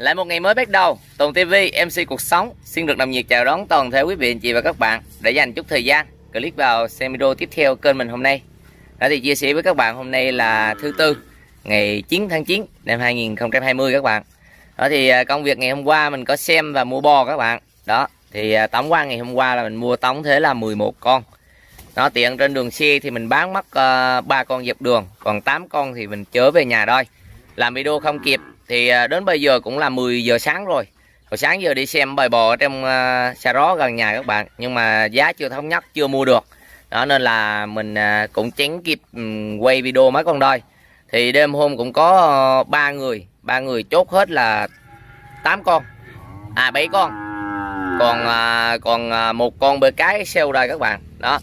lại một ngày mới bắt đầu. Tùng TV, MC Cuộc Sống xin được nồng nhiệt chào đón toàn thể quý vị anh chị và các bạn để dành chút thời gian click vào xem video tiếp theo kênh mình hôm nay. Đó thì chia sẻ với các bạn hôm nay là thứ tư, ngày 9 tháng 9 năm 2020 các bạn. Đó thì à, công việc ngày hôm qua mình có xem và mua bò các bạn. Đó, thì à, tổng quan ngày hôm qua là mình mua tổng thế là 11 con. Nó tiện trên đường xe thì mình bán mất uh, con dẹp đường, còn 8 con thì mình chở về nhà thôi. Làm video không kịp thì à, đến bây giờ cũng là 10 giờ sáng rồi. Hồi sáng giờ đi xem bầy bò ở trong uh, xà ró gần nhà các bạn nhưng mà giá chưa thống nhất chưa mua được. Đó nên là mình uh, cũng tránh kịp um, quay video mấy con đôi. Thì đêm hôm cũng có ờ, ba uh, người ba người chốt hết là 8 con. À bảy con. Còn uh, còn uh, một con bê cái sale đây các bạn. Đó.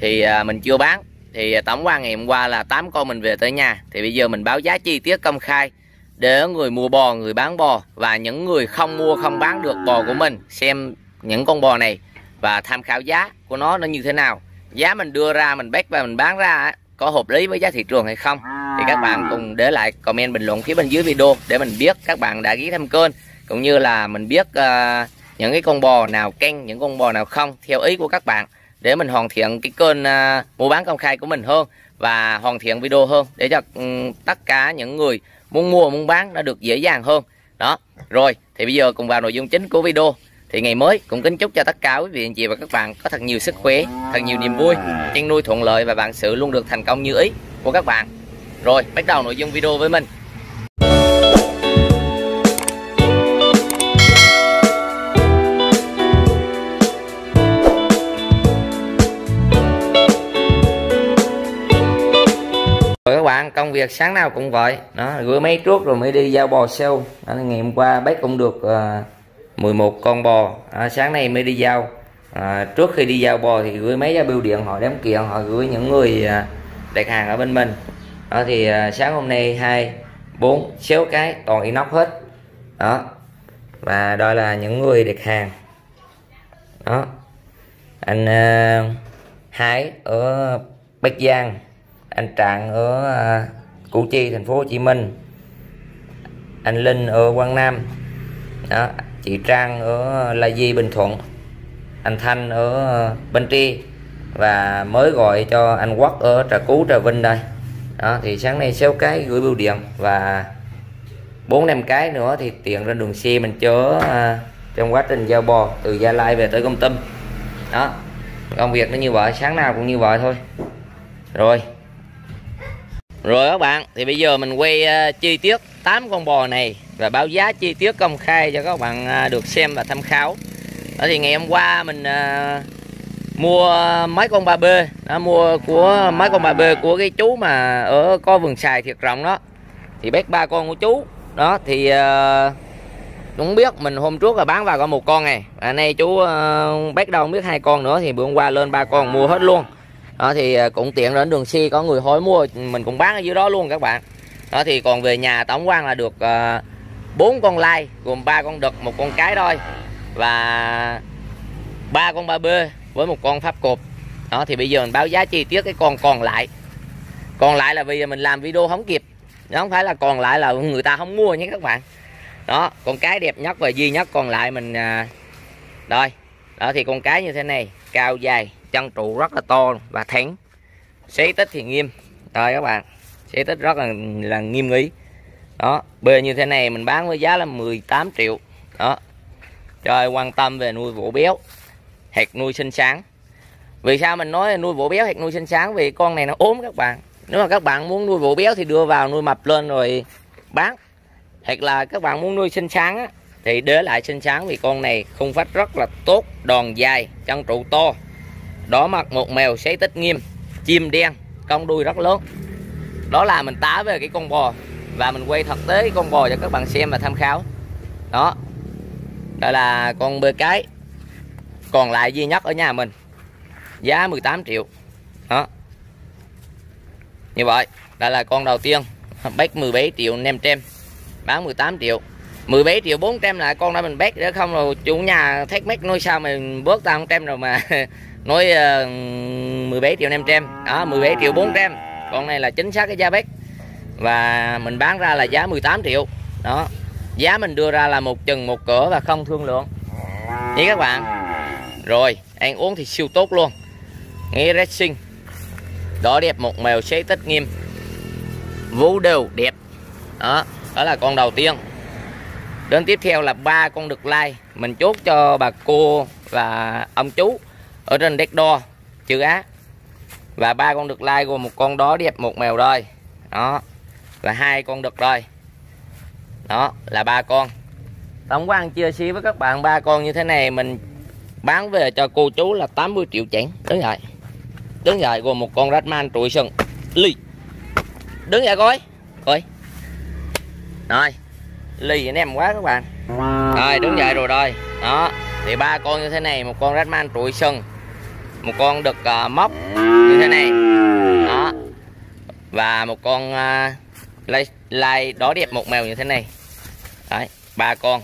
Thì uh, mình chưa bán. Thì tổng quan ngày hôm qua là 8 con mình về tới nhà. Thì bây giờ mình báo giá chi tiết công khai để người mua bò, người bán bò và những người không mua không bán được bò của mình xem những con bò này và tham khảo giá của nó nó như thế nào. Giá mình đưa ra mình bách và mình bán ra có hợp lý với giá thị trường hay không thì các bạn cùng để lại comment bình luận phía bên dưới video để mình biết các bạn đã ghé thăm kênh cũng như là mình biết uh, những cái con bò nào canh những con bò nào không theo ý của các bạn để mình hoàn thiện cái kênh uh, mua bán công khai của mình hơn và hoàn thiện video hơn để cho um, tất cả những người muốn mua, muốn bán nó được dễ dàng hơn. Đó, rồi, thì bây giờ cùng vào nội dung chính của video. Thì ngày mới, cũng kính chúc cho tất cả quý vị, anh chị và các bạn có thật nhiều sức khỏe, thật nhiều niềm vui, chăn nuôi thuận lợi và bạn sự luôn được thành công như ý của các bạn. Rồi, bắt đầu nội dung video với mình. Công việc sáng nào cũng vậy. Đó gửi mấy trước rồi mới đi giao bò sâu đó, ngày hôm qua bác cũng được ờ, uh, 11 con bò. À, sáng nay mới đi giao. À, trước khi đi giao bò thì gửi mấy gia bưu điện họ đám kiện họ gửi những người uh, đặt hàng ở bên mình. Đó thì uh, sáng hôm nay hai bốn sáu cái toàn inox hết. Đó và đó là những người đặt hàng. Đó anh uh, Hải ở Bắc Giang anh Trạng ở à, Củ Chi thành phố Hồ Chí Minh. Anh Linh ở Quảng Nam. Đó, chị Trang ở La Di Bình Thuận. Anh Thanh ở à, bình Tri và mới gọi cho anh Quốc ở Trà Cú Trà Vinh đây. Đó thì sáng nay 6 cái gửi bưu điện. Và bốn năm cái nữa thì tiện ra đường xe mình chở à, trong quá trình giao bò từ Gia Lai về tới Công Tâm. Đó công việc nó như vậy sáng nào cũng như vậy thôi. Rồi rồi các bạn, thì bây giờ mình quay ờ, chi tiết 8 con bò này và báo giá chi tiết công khai cho các bạn ờ, được xem và tham khảo. Đó thì ngày hôm qua mình ờ, mua mấy con 3B, đó, mua của mấy con 3B của cái chú mà ở có vườn xài thiệt rộng đó. Thì bác ba con của chú. Đó thì cũng biết mình hôm trước là bán vào có một con này. À, nay chú bác đâu không biết hai con nữa thì bữa hôm qua lên ba con mua hết luôn đó thì à, cũng tiện đến đường si có người hối mua mình cũng bán ở dưới đó luôn các bạn. Đó thì còn về nhà tổng quan là được à, bốn uh, con lai gồm ba con đực một con cái thôi và ba con ba b với một con pháp cột. Đó thì bây giờ mình báo giá chi tiết cái con còn lại. Còn lại là vì mình làm video không kịp nó không phải là còn lại là người ta không mua nhé các bạn. Đó con cái đẹp nhất và duy nhất còn lại mình à, uh, đây đó thì con cái như thế này cao dài chân trụ rất là to và thẳng. Xế tích thì nghiêm. Rồi các bạn. Xế tích rất là là nghiêm ý đó bê như thế này mình bán với giá là 18 triệu. Đó. Cho ai quan tâm về nuôi vỗ béo hạt nuôi sinh sáng vì sao mình nói nuôi vỗ béo hạt nuôi sinh sáng vì con này nó ốm các bạn. Nếu mà các bạn muốn nuôi vỗ béo thì đưa vào nuôi mập lên rồi bán. Hoặc là các bạn muốn nuôi sinh sáng á, thì để lại sinh sáng vì con này khung phách rất là tốt đòn dài chân trụ to đỏ mặt một mèo sấy tích nghiêm, chim đen cong đuôi rất lớn. Đó là mình tá về cái con bò và mình quay thực tế con bò cho các bạn xem và tham khảo. Đó đây là con bê cái. Còn lại duy nhất ở nhà mình, giá 18 triệu. Đó, như vậy đây là con đầu tiên. Bách 17 triệu 500 bán 18 triệu. 17 triệu 400 là con đó mình bét để không rồi, chủ nhà thét mắc nuôi sao mình bớt tao 100 rồi mà. nói ờ, uh, 17 triệu 500 đó 17 triệu 400 con này là chính xác cái giá bét và mình bán ra là giá 18 triệu. Đó. Giá mình đưa ra là một chừng một cửa và không thương lượng. Nhé các bạn. Rồi ăn uống thì siêu tốt luôn. Nghe racing. Đó đẹp một mèo xế tích nghiêm. Vú đều đẹp. Đó đó là con đầu tiên. Đến tiếp theo là ba con đực lai mình chốt cho bà cô và ông chú ở trên deck đo, chữ á và ba con đực lai gồm một con đó đẹp, một mèo đôi. Đó. Và hai con đực đôi. Đó, là ba con. Tổng quan chia sẻ với các bạn ba con như thế này, mình bán về cho cô chú là 80 triệu chén. Đứng dậy. Đứng dậy, gồm một con Ratman trụi sừng. Ly. Đứng dậy coi. Coi. Rồi. Ly anh em quá các bạn. Rồi, đứng dậy rồi đây đó. Thì ba con như thế này, một con Ratman trụi sừng một con được uh, à, móc như thế này. Đó. Và một con uh, lai, lai đó đẹp một mèo như thế này. Đấy ba con.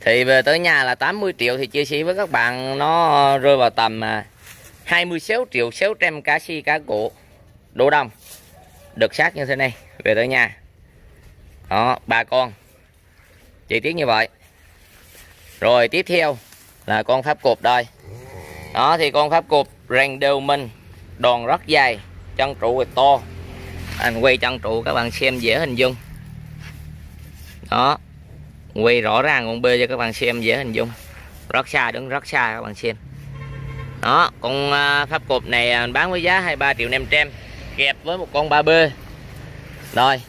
Thì về tới nhà là 80 triệu thì chia sẻ với các bạn nó rơi vào tầm à, uh, 26 triệu 600 cá si cá cổ đổ đông. Được sát như thế này về tới nhà. Đó ba con. Chi tiết như vậy. Rồi tiếp theo là con pháp cột đây đó, thì con pháp cột rèn đều minh đòn rất dài, chân trụ to. Anh quay chân trụ, các bạn xem dễ hình dung. Đó, quay rõ ràng con bê cho các bạn xem dễ hình dung. Rất xa, đứng rất xa các bạn xem. Đó, con à, pháp cột này à, bán với giá 23 triệu 500 kẹp với một con ba b rồi,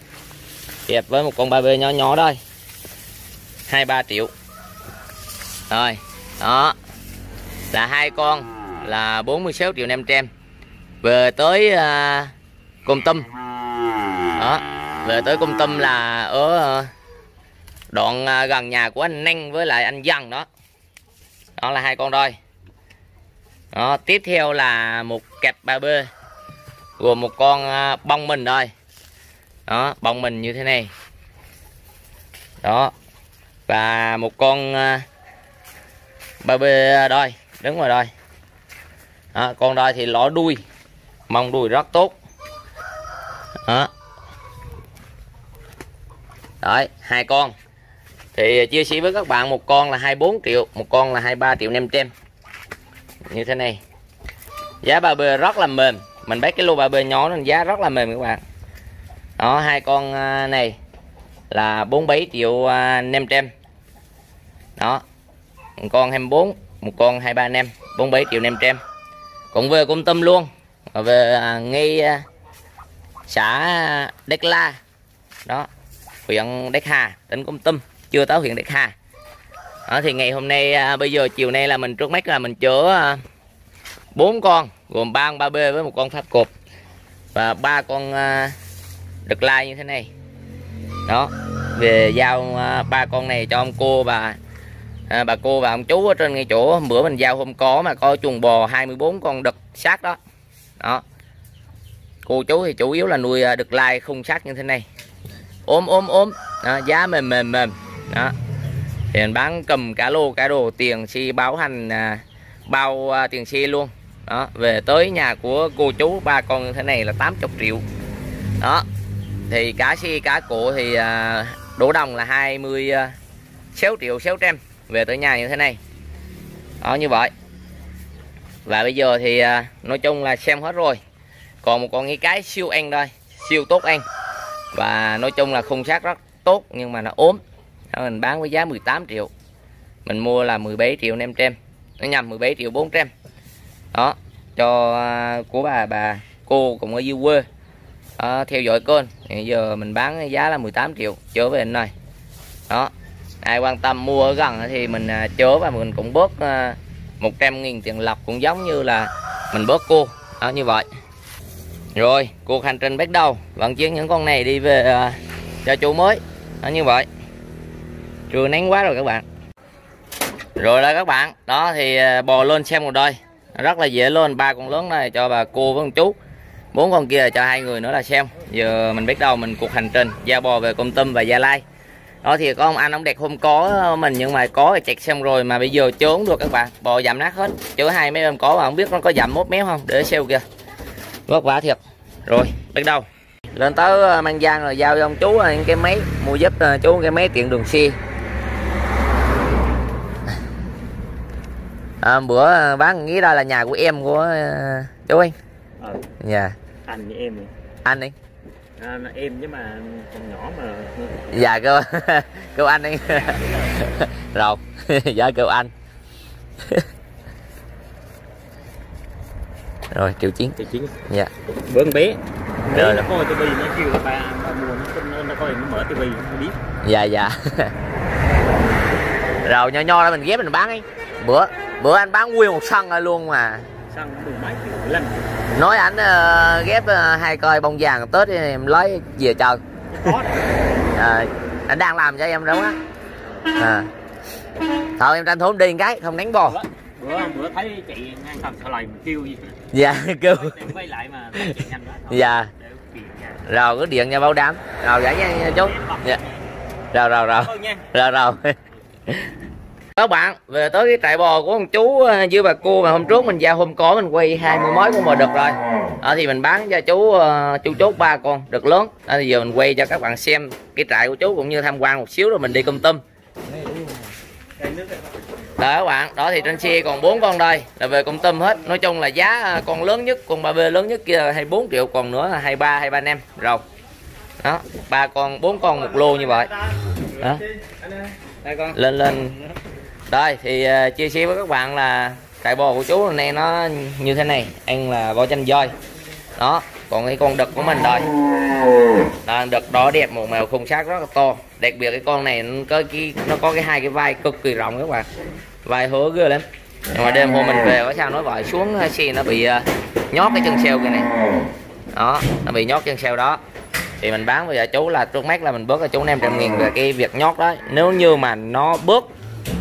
kẹp với một con ba b nhỏ nhỏ đây. 23 triệu. Rồi, đó là hai con là 46 triệu 500 về tới à, uh, Công Tâm. Đó về tới Công Tâm là ở uh, đoạn uh, gần nhà của anh Năng với lại anh Dân đó. Đó là hai con đôi đó tiếp theo là một cặp ba b gồm một con à, bông mình đôi đó bông mình như thế này. Đó và một con à, ba b đôi đứng ngoài đây. Đó, con đây thì lõ đuôi. Mông đuôi rất tốt. Đó đấy hai con. Thì chia sẻ với các bạn một con là 24 triệu một con là 23 triệu 500 như thế này. Giá ba bê rất là mềm. Mình bán cái lô ba bê nhỏ nên giá rất là mềm các bạn. Đó hai con à, này là 47 triệu 500 à, đó một con 24 một con hai ba 23 bốn 47 triệu 500 cũng về công tâm luôn. Về à, ngay à, xã Đắc La. Đó huyện Đắc Hà tỉnh Công Tâm. Chưa tới huyện Đắc Hà. Đó, thì ngày hôm nay à, bây giờ chiều nay là mình trước mắt là mình chở à, bốn con gồm ba con ba b với một con pháp cột. Và ba con à, đực lai như thế này. Đó về giao à, ba con này cho ông cô và à, bà cô và ông chú ở trên ngay chỗ bữa mình giao hôm có mà có chuồng bò 24 con đực sát đó. Đó. Cô chú thì chủ yếu là nuôi à, đực lai khung sát như thế này. Ôm ôm ôm. Đó, giá mềm mềm mềm. Đó. Thì mình bán cầm cả lô cả đồ tiền si báo hành à, bao à, tiền si luôn. Đó về tới nhà của cô chú ba con như thế này là 80 triệu. Đó. Thì cá si cá cổ thì à, đổ đồng là 26 à, triệu 600 về tới nhà như thế này. Đó như vậy. Và bây giờ thì à, nói chung là xem hết rồi. Còn một con cái siêu ăn đây siêu tốt ăn. Và nói chung là khung sát rất tốt nhưng mà nó ốm. Mình bán với giá 18 triệu. Mình mua là 17 triệu 500 nó nhầm 17 triệu 400 đó cho à, của bà bà cô cũng ở dưới quê. Đó, theo dõi kênh. Hiện giờ mình bán giá là 18 triệu. Trở về anh này. Đó ai quan tâm mua ở gần thì mình à, và mình cũng bớt 100 à, nghìn tiền lọc cũng giống như là mình bớt cô. Đó như vậy. Rồi cuộc hành trình bắt đầu. Vận chuyển những con này đi về à, cho chủ mới. Đó như vậy. Trưa nắng quá rồi các bạn. Rồi đây các bạn. Đó thì à, bò lên xem một đôi. Rất là dễ lên. Ba con lớn này cho bà cô với con chú. Bốn con kia cho hai người nữa là xem. Giờ mình bắt đầu mình cuộc hành trình. Giao bò về công tâm và gia lai đó thì có ông anh ông đẹp không có mình nhưng mà có thì chặt xong rồi mà bây giờ trốn được các bạn. Bò dặm nát hết. Chứa hai mấy em có mà không biết nó có dặm mốt méo không? Để sale kìa. Vất vả thiệt. Rồi bắt đầu. Lên tới ờ, mang giang rồi giao cho ông chú ờ, cái máy mua giúp ờ, chú cái máy tiện đường xe. À, bữa bán nghĩ đây là nhà của em của chú anh ờ dạ. Anh với em. Anh đi à, em chứ mà còn nhỏ mà. Dạ kêu kêu anh đi rồi dạ kêu anh. Rồi triệu chiến. Thì chính dạ. Bữa con bé. Rồi. nó coi tivi nó kêu là ba ba mua nó nó, nó coi nó mở tivi nó biết. Dạ dạ. Rồi nho nho ra mình ghép mình bán ấy. Bữa bữa anh bán nguyên một sân luôn mà xăng mười mấy triệu lăm nói ảnh ờ, ghép ờ, hai coi bông vàng tết thì em lấy về chờ à, anh đang làm cho em đúng á. À. thôi em tranh thủ đi một cái không đánh bò. Bữa bữa thấy chị ngang thần sau lầy mình kêu gì. Dạ kêu. Quay lại mà chuyện nhanh quá dạ. Rồi cứ điện nha bao đám. Rồi giải nha, nha chú. Dạ. rồi rồi rồi. Rồi rồi các bạn về tới cái trại bò của ông chú ờ, với bà cô mà hôm trước mình giao hôm có mình quay hai mươi mấy con bò đực rồi. À, thì mình bán cho chú ờ, chú chốt ba con đực lớn. À, thì giờ mình quay cho các bạn xem cái trại của chú cũng như tham quan một xíu rồi mình đi công tâm đó các bạn đó thì trên xe còn bốn con đây là về công tâm hết. Nói chung là giá ờ, con lớn nhất con ba b lớn nhất kia là 24 triệu còn nữa là 23 23 nem rồi. Đó ba con bốn con một lô như vậy. Đó. Lên lên đây thì uh, chia sẻ với các bạn là trại bò của chú hôm nay nó như thế này. Ăn là bò chanh voi. Đó còn cái con đực của mình đây là đực đó đẹp một mèo khung sát rất là to. Đặc biệt cái con này nó có cái nó có cái hai cái vai cực kỳ rộng các bạn. Vai hứa ghê lắm. Nhưng mà đêm hôm mình về có sao nói vậy xuống xe nó bị uh, nhót cái chân xeo kia này. Đó nó bị nhót chân xeo đó. Thì mình bán bây giờ chú là trước mắt là mình bớt cho chú 500 nghìn về cái việc nhót đó. Nếu như mà nó bớt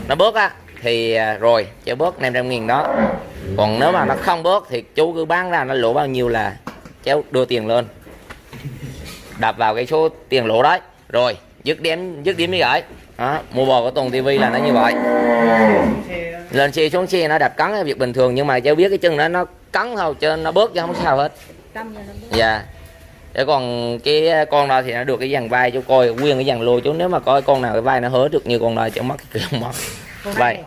nó bớt á thì à, rồi chú bớt 500 nghìn đó. Còn nếu mà nó không bớt thì chú cứ bán ra nó lỗ bao nhiêu là cháu đưa tiền lên. Đập vào cái số tiền lỗ đấy. Rồi dứt điểm dứt điểm mới gửi. Đó, mua bò của Tùng TV là nó như vậy. Lên xe xuống xe nó đập cắn là việc bình thường nhưng mà cháu biết cái chân đó nó cắn thôi cho nên nó bớt chứ không sao hết. Dạ để còn cái con đó thì nó được cái dàn vai chú coi nguyên cái dàn lô chú nếu mà coi con nào cái vai nó hớ được như con đó chú mất cái kiểu mất Vậy. này-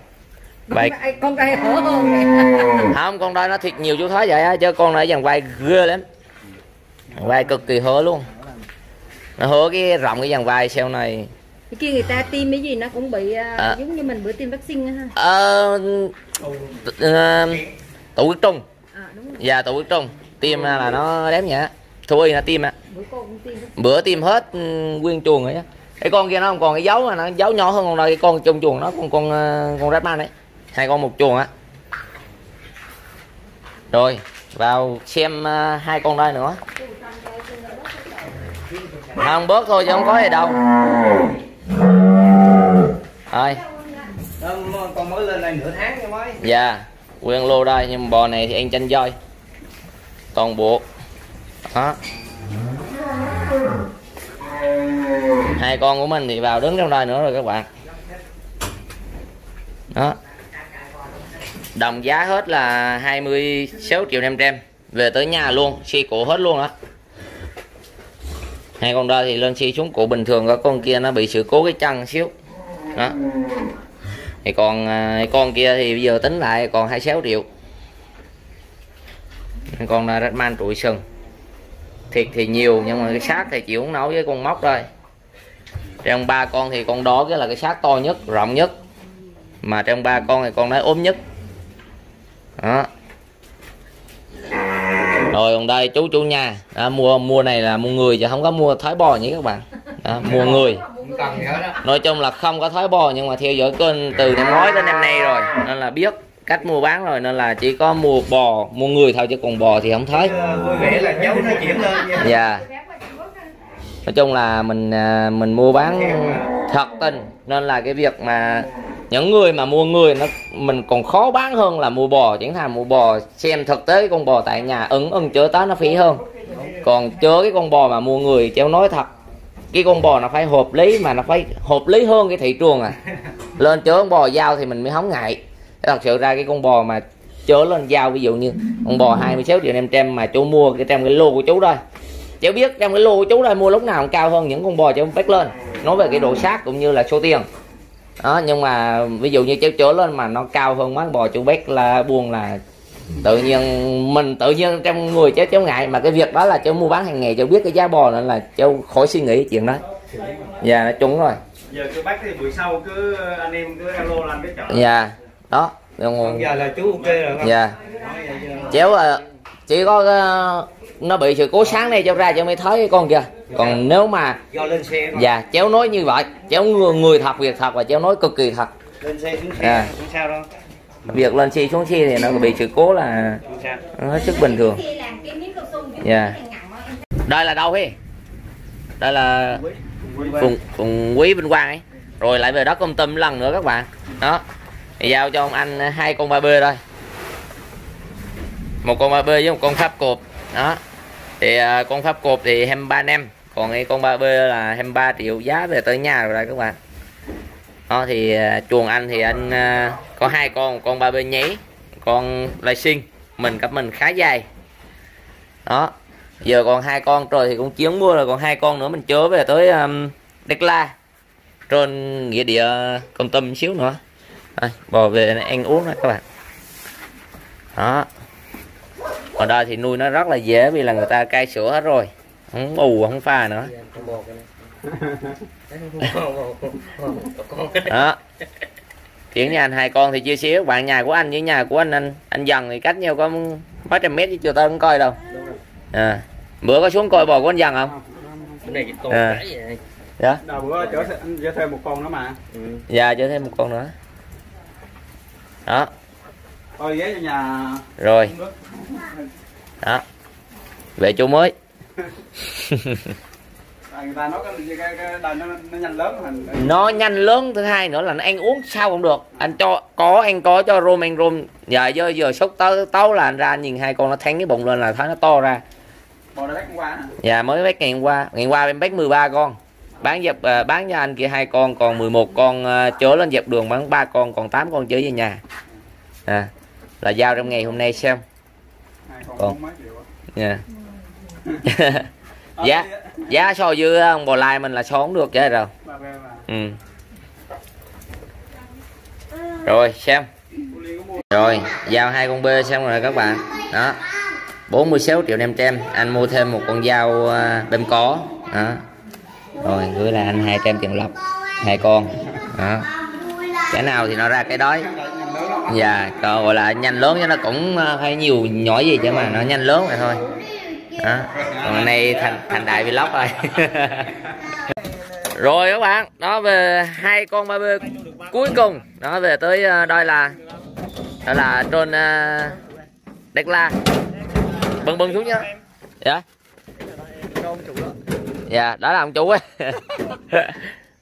Vậy. Con này, này hở hơn này. không con đó nó thiệt nhiều chú thấy vậy á chứ con này dàn vai ghê lắm vai cực kỳ hớ luôn nó hớ cái rộng cái dàn vai sau này Cái kia người ta tiêm cái gì nó cũng bị à, À. giống như mình bữa tiêm vaccine ha. ờ uh, tụ quyết trung À dạ tụ quyết trung tiêm ra là nó đếm nhẹ thua là tiêm á Bữa tiêm hết. Ừ, nguyên chuồng rồi á cái con kia nó không còn cái dấu mà nó dấu nhỏ hơn con đây cái con trong chuồng nó con con ờ, con Redman đấy hai con một chuồng á. Rồi vào xem ờ, hai con đây nữa. Không bớt thôi chứ không có gì đâu. Rồi. Con mới lên đây nửa tháng mới dạ nguyên lô đây nhưng bò này thì anh chanh voi. Toàn buộc đó. Hai con của mình thì vào đứng trong đây nữa rồi các bạn. Đó. Đồng giá hết là 26 triệu 500 về tới nhà luôn xe cổ hết luôn đó hai con đây thì lên xe xuống cổ bình thường, các con kia nó bị sự cố cái chân xíu. Đó. Thì còn à, con kia thì bây giờ tính lại còn 26 triệu. Con là Redman trụi sừng thịt thì nhiều nhưng mà cái xác thì chịu không nấu với con móc thôi. Trong ba con thì con đó cái là cái xác to nhất rộng nhất. Mà trong ba con thì con đấy ốm nhất. Đó. Rồi còn đây chú chủ nhà đó, mua mua này là mua người chứ không có mua thái bò nhé các bạn. Đó, mua người. Đó. Nói chung là không có thói bò nhưng mà theo dõi kênh từ năm ngoái đến năm nay rồi nên là biết cách mua bán rồi nên là chỉ có mua bò mua người thôi chứ còn bò thì không thấy. Vui vẻ là cháu nói chuyện lên dạ. Nói chung là mình à, mình mua bán thật tình nên là cái việc mà những người mà mua người nó mình còn khó bán hơn là mua bò. Chẳng thà mua bò xem thực tế con bò tại nhà ứng ưng chớ tá nó phí hơn. Còn chớ cái con bò mà mua người cháu nói thật cái con bò nó phải hợp lý mà nó phải hợp lý hơn cái thị trường à. Lên chớ con bò giao thì mình mới không ngại thật sự ra cái con bò mà chớ lên giao ví dụ như con bò 26 triệu 500 mà chú mua cái trong cái lô của chú đây. Cháu biết trong cái lô chú đây mua lúc nào cũng cao hơn những con bò cháu bách lên. Nói về cái độ sát cũng như là số tiền. Đó nhưng mà ví dụ như cháu chở lên mà nó cao hơn món bò chú bách là buông là tự nhiên mình tự nhiên trong người cháu cháu ngại. Mà cái việc đó là cháu mua bán hàng ngày cháu biết cái giá bò nên là cháu khỏi suy nghĩ chuyện đó. Dạ nó trúng rồi. Giờ cứ bác thì buổi sau cứ anh em cứ alo làm cái chợ dạ đó còn giờ là chú ok rồi không dạ. Chéo là chỉ có ờ, nó bị sự cố sáng nay cho ra cho mới thấy cái con kia còn nếu mà do lên xe mà. dạ chéo nói như vậy. Chéo người, người thật việc thật và chéo nói cực kỳ thật. Lên xe xuống xe Dạ. không sao đâu. Việc lên xe xuống xe thì nó bị sự cố là nó hết sức bình thường. Khi làm cái miếng cao su chứ Dạ. đây là đâu hi đây là phùng phùng quý vinh quang ấy. Rồi lại về đất công tâm lần nữa các bạn. Đó thì giao cho ông anh à, hai con ba bê thôi. Một con ba bê với một con pháp cột. Đó. Thì à, con pháp cột thì 23 nem. Còn cái con ba bê là 23 triệu giá về tới nhà rồi đây các bạn. Đó thì à, chuồng anh thì anh có hai con một con ba bê nháy con lai sinh mình cặp mình khá dài. Đó. Giờ còn hai con rồi thì cũng chiến mua rồi còn hai con nữa mình chớ về tới um, Đắk La. Trên nghĩa địa công tâm xíu nữa. Đây, bò về này ăn uống này các bạn. Đó. Còn đây thì nuôi nó rất là dễ vì là người ta cai sữa hết rồi. Không ù không pha nữa. Đó. Chuyển nhà anh hai con thì chia sẻ bạn nhà của anh với nhà của anh anh anh dần thì cách nhau có mấy trăm mét chứ chưa tới không coi đâu. À. bữa có xuống coi bò của anh dần không? À. dạ. Bữa chở chở thêm một con nữa mà. Dạ cho thêm một con nữa đó. Coi ghế cho nhà. Rồi. Đó. Về chỗ mới. Nó, nhanh lớn thứ hai nữa là nó ăn uống sao cũng được. Anh cho có anh có cho rôm ăn rôm. Giờ giờ giờ sốc táo táo là anh ra anh nhìn hai con nó thắng cái bụng lên là thấy nó to ra. Dạ mới bách ngày hôm qua. Ngày hôm qua em bách 13 con bán dập à, bán cho anh kia hai con còn 11 con à, chở lên dẹp đường bán ba con còn 8 con chở về nhà. À, là giao trong ngày hôm nay xem. Còn. bốn mấy triệu á. nha Ờ, Dạ. giá so với à, bò lai mình là so không được vậy rồi. Ừ. rồi xem. Rồi giao hai con bê xong rồi các bạn. Đó. 46 triệu 500 anh mua thêm một con dao à, bêm có. Đó rồi gửi là anh 200 tiền lọc hai con. Đó. Cái nào thì nó ra cái đói, dạ còn gọi là nhanh lớn cho nó cũng à, hay nhiều nhỏ gì chứ mà nó nhanh lớn vậy thôi. Đó. Còn này thành thành đại vlog rồi. Rồi các bạn đó về hai con ba bê cuối cùng. Đó về tới ờ, đây là đó là trên uh, Đắk La bưng bưng xuống nhá. Dạ dạ đó là ông chủ ấy.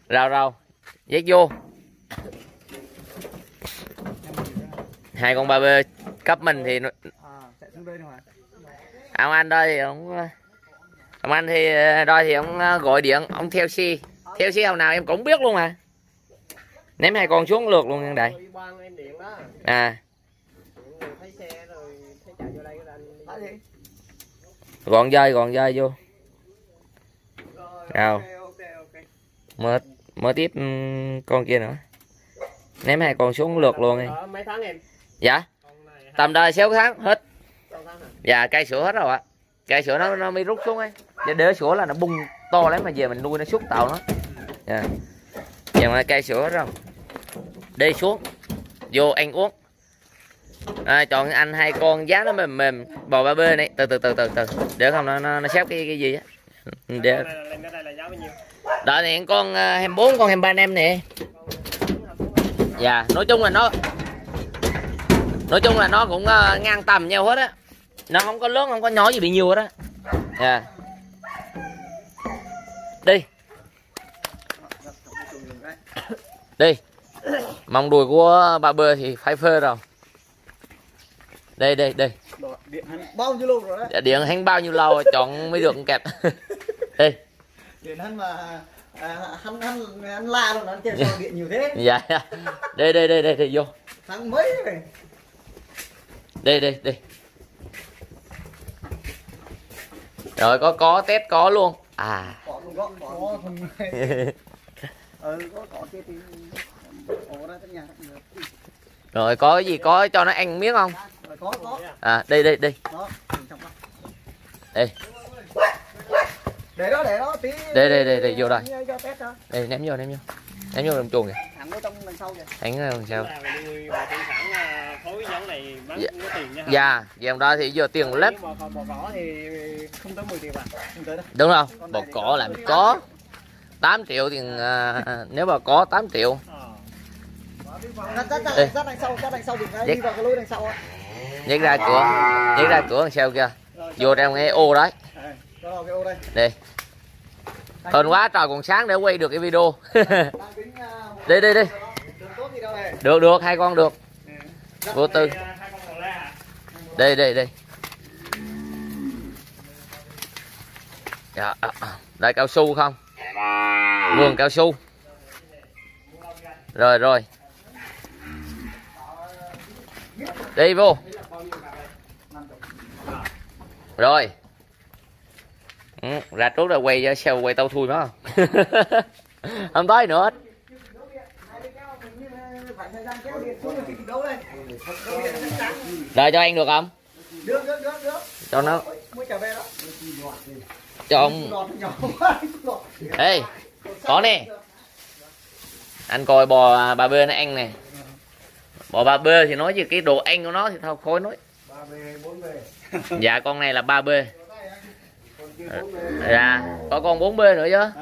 Rào rào vét vô. Hai con ba b cấp mình thì ông anh đây thì ông ông anh thì đây thì ông ờ, gọi điện ông theo xe theo xe hồi nào em cũng biết luôn mà. Ném hai con xuống lượt luôn điện đó à. Gọn dơi gọn dơi vô nào mở mở tiếp ừm, con kia nữa. Ném hai con xuống lượt luôn đi. Ờ, mấy tháng em? Dạ. Tầm đời 6 tháng hết. Dạ cây sữa hết rồi ạ. Cây sữa nó nó mới rút xuống ấy. Để để sữa là nó bung to lắm mà về mình nuôi nó xúc tạo nó. Dạ. Giờ mà cây sữa hết rồi. Đi xuống. Vô ăn uống. À, chọn anh hai con giá nó mềm mềm. Bò ba bê này. Từ từ từ từ từ. Để không nó nó, nó xếp cái cái gì á để con này là lên cái đây là giá bao nhiêu? Đợi này con à, 24 con 23 em nè. Dạ nói chung là nó nói chung là nó cũng à, ngang tầm nhau hết á. Nó không có lớn không có nhỏ gì bị nhiều hết á. Dạ. Đi. Đi. Mong đùi của ba bơ thì phải phê rồi. Đây đây đây điện hắn bao nhiêu lâu rồi đấy? Dạ, điện hắn bao nhiêu lâu chọn mới được kẹp đi điện hắn mà à, hắn hắn hắn la luôn hắn trên sao điện nhiều thế. Dạ đây đây đây đây đây vô. Tháng mấy rồi. Đây đây đây. Rồi có có test có luôn. À. Có luôn có có ừ có có kia thì rồi có gì có cho nó ăn miếng không? Rồi có có. À đó trong đó Đây. Để đó để đó tí Đây, đây, đây, đây, vô đây. cho đây ném vô ném vô. Ném vô trong chuồng kìa. Thẳng ở trong đằng sau kìa. Nuôi bò thủy sản à, phối giống này bán Dạ. cũng có tiền nha dạ dòng đó thì giờ tiền lắm Nếu bò bò cỏ thì không tới 10 triệu không tới đâu. Đúng không? Bột cỏ làm có. 8 triệu tiền à, nếu mà có 8 triệu. Ờ. Dắt, đằng sau, đằng sau thì đi vào cái lối đằng sau á. nhét ra cửa nhét ra cửa đằng sau kia vô trong cái ô đấy Đó cái ô đây. hên quá trời còn sáng để quay được cái video. À, đi đi đi được được hai con được. Vô tư. à, à? đi đi đi dạ, đây cao su không? Vườn cao su. Rồi rồi. Đi vô. Rồi ừ, ra trước rồi quay cho sau quay tao thui nó không tới nữa hết. Rồi cho ăn được không? Được, được, được, được. cho nó. Cho ông. Ê có nè. Anh coi bò bà bê nó ăn nè. Bò bà bê thì nói về cái đồ ăn của nó thì thôi khối nói. Ba dạ con này là ba b Còn kia bốn bề. Dạ, dạ có con 4 b nữa chứ?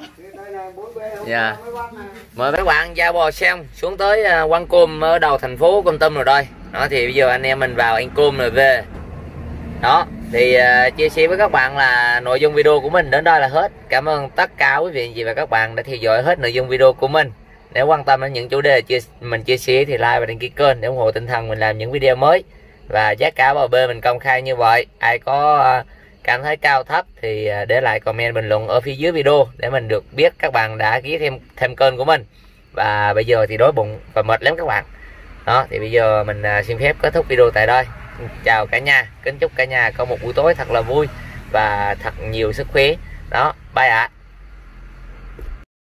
Dạ. mời các bạn ra bò xem. Xuống tới à, côm ở đầu thành phố con tâm rồi đây. Đó thì bây giờ anh em mình vào ăn côm rồi về. Đó thì uh, chia sẻ với các bạn là nội dung video của mình đến đây là hết. Cảm ơn tất cả quý vị và các bạn đã theo dõi hết nội dung video của mình. Nếu quan tâm đến những chủ đề chia mình chia sẻ thì like và đăng ký kênh để ủng hộ tinh thần mình làm những video mới. Và giá cả bò bê mình công khai như vậy. Ai có uh, cảm thấy cao thấp thì à, để lại comment bình luận ở phía dưới video để mình được biết các bạn đã ký thêm thêm kênh của mình. Và bây giờ thì đói bụng và mệt lắm các bạn. Đó, thì bây giờ mình à, xin phép kết thúc video tại đây. Chào cả nhà, kính chúc cả nhà có một buổi tối thật là vui và thật nhiều sức khỏe. Đó, bye ạ.